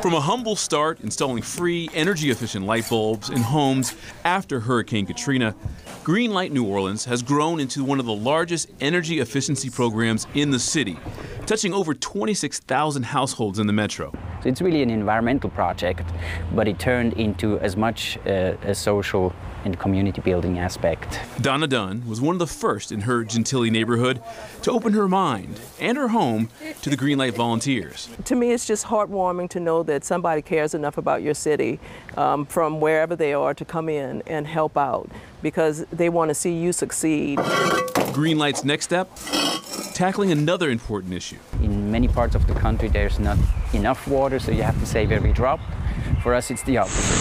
From a humble start installing free, energy efficient light bulbs in homes after Hurricane Katrina, Greenlight New Orleans has grown into one of the largest energy efficiency programs in the city, touching over 26,000 households in the metro. So it's really an environmental project, but it turned into as much uh, a social and community building aspect. Donna Dunn was one of the first in her Gentilly neighborhood to open her mind and her home to the Greenlight volunteers. To me, it's just heartwarming to know that somebody cares enough about your city um, from wherever they are to come in and help out because they want to see you succeed. Greenlight's next step tackling another important issue. In many parts of the country, there's not enough water, so you have to save every drop. For us, it's the opposite.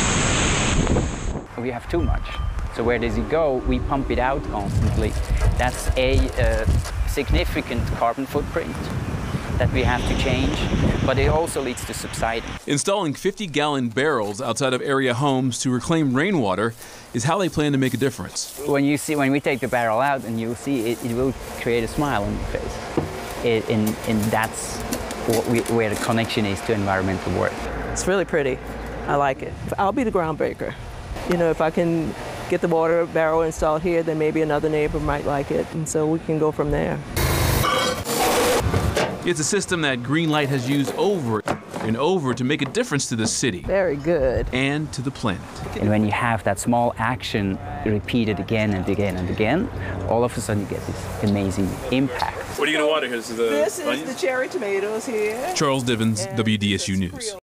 We have too much. So where does it go? We pump it out constantly. That's a uh, significant carbon footprint that we have to change, but it also leads to subsiding. Installing 50 gallon barrels outside of area homes to reclaim rainwater is how they plan to make a difference. When you see, when we take the barrel out and you'll see it, it will create a smile on your face. It, and, and that's we, where the connection is to environmental work. It's really pretty. I like it. I'll be the groundbreaker. You know, if I can get the water barrel installed here, then maybe another neighbor might like it, and so we can go from there. It's a system that Greenlight has used over and over to make a difference to the city. Very good. And to the planet. And when you have that small action repeated again and again and again, all of a sudden you get this amazing impact. What are you going to water here? This is the, this is the cherry tomatoes here. Charles Divins, WDSU News.